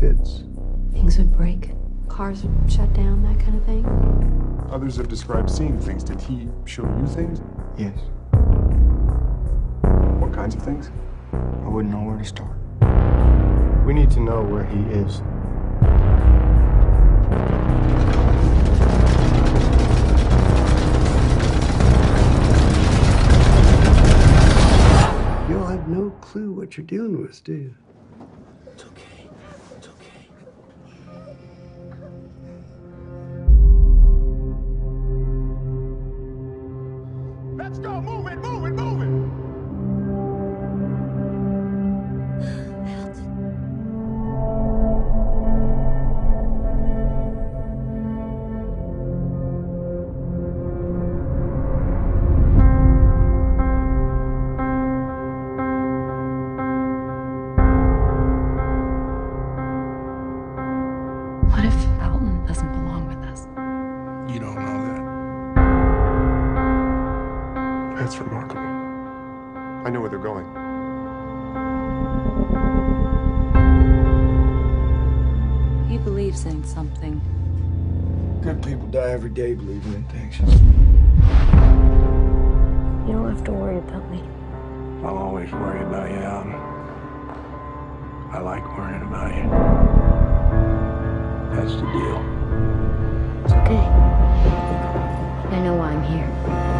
fits. Things would break, cars would shut down, that kind of thing. Others have described seeing things. Did he show you things? Yes. What kinds of things? I wouldn't know where to start. We need to know where he is. You'll have no clue what you're dealing with, do you? Let's go! Move it! Move it! Move it! What if Alton doesn't That's remarkable. I know where they're going. He believes in something. Good people die every day believing in things. You don't have to worry about me. I'll always worry about you, Alton. I like worrying about you. That's the deal. It's okay. I know why I'm here.